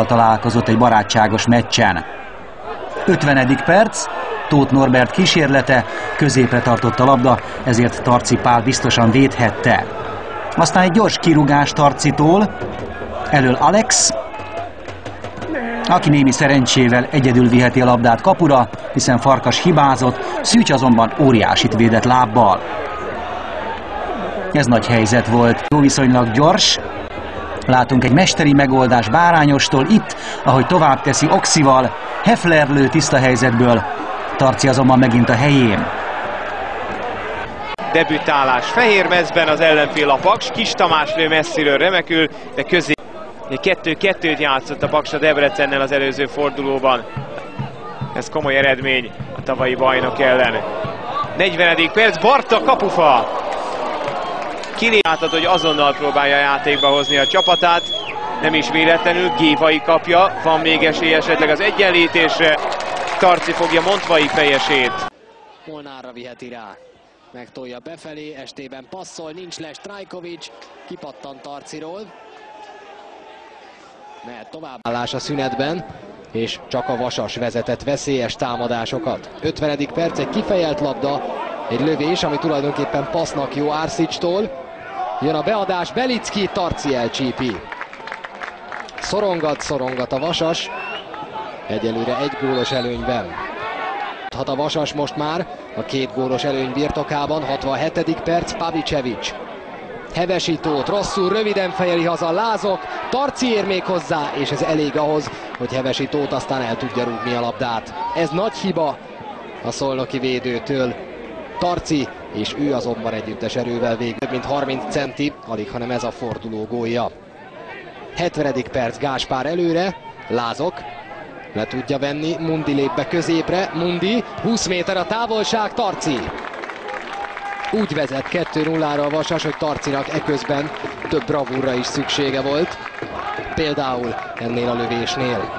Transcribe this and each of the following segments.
találkozott egy barátságos meccsen. 50. perc, Tóth Norbert kísérlete, középre tartott a labda, ezért Tarci Pál biztosan védhette. Aztán egy gyors kirugás Tarcitól, elől Alex, aki némi szerencsével egyedül viheti a labdát kapura, hiszen Farkas hibázott, Szűcs azonban óriásit védett lábbal. Ez nagy helyzet volt, jó viszonylag gyors, Látunk egy mesteri megoldás Bárányostól itt, ahogy tovább teszi Oxival, Hefler lő tiszta helyzetből, Tarci azonban megint a helyén. Debütálás fehér mezben az ellenfél a Paks, Kis Tamás lő messziről remekül, de közé kettő-kettőt játszott a Paksa Debrecennel az előző fordulóban. Ez komoly eredmény a tavalyi bajnok ellen. 40. perc, Barta kapufa! Kili látod, hogy azonnal próbálja játékba hozni a csapatát. Nem is véletlenül, Gévai kapja, van még esély esetleg az egyenlítésre. Tarci fogja Montvai fejesét. Molnárra viheti rá. Megtolja befelé, estében passzol, nincs le Strajkovic, kipattan Tarciról. Mehet tovább. Állás a szünetben, és csak a Vasas vezetett veszélyes támadásokat. 50. perc, egy kifejelt labda, egy lövés, ami tulajdonképpen passznak jó Árszics-tól. Jön a beadás, Belicki, Tarci elcsípi. Szorongat, szorongat a Vasas. Egyelőre egy gólos előnyben. Hat a Vasas most már a két gólos előny birtokában, 67. perc, Pavicevic. Hevesítót rosszul, röviden fejeli haza Lázok, Tarci ér még hozzá, és ez elég ahhoz, hogy Hevesítót aztán el tudja rúgni a labdát. Ez nagy hiba a szolnoki védőtől. Tarci, és ő azonban együttes erővel végül, mint 30 centi, alig hanem ez a forduló gólja. 70. perc Gáspár előre, Lázok, le tudja venni, Mundi lép be középre, Mundi, 20 méter a távolság, Tarci. Úgy vezet 2-0-ra a Vasas, hogy Tarcinak eközben több bravúra is szüksége volt. Például ennél a lövésnél.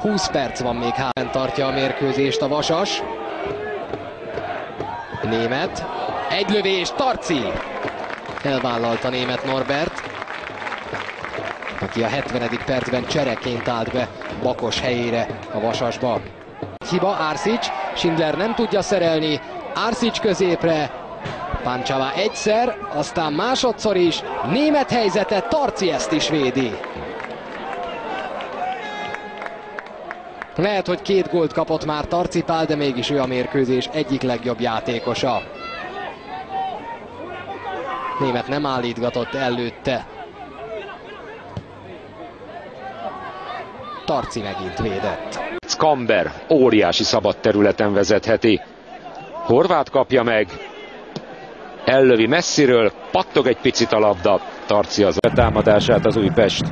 20 perc van még háben tartja a mérkőzést a Vasas. Német. Egy lövés, Tarci! Elvállalta német Norbert, aki a 70. percben csereként állt be Bakos helyére a Vasasba. Hiba, Ársics, Schindler nem tudja szerelni, Ársics középre, Pancsava egyszer, aztán másodszor is, német helyzete, Tarci ezt is védi. Lehet, hogy két gólt kapott már Tarcipál, de mégis ő a mérkőzés egyik legjobb játékosa. Német nem állítgatott előtte. Tarci megint védett. Skamber óriási szabad területen vezetheti. Horvát kapja meg. Ellövi messziről, pattog egy picit a labda. Tarci az támadását az Újpest.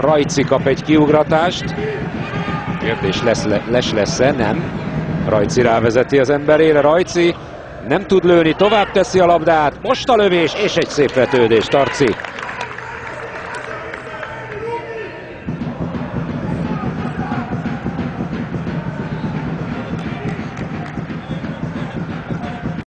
Rajci kap egy kiugratást. Kérdés lesz, les lesz-e? Nem. Rajci rávezeti az emberére. Rajci nem tud lőni, tovább teszi a labdát. Most a lövés és egy szép vetődés. Tarci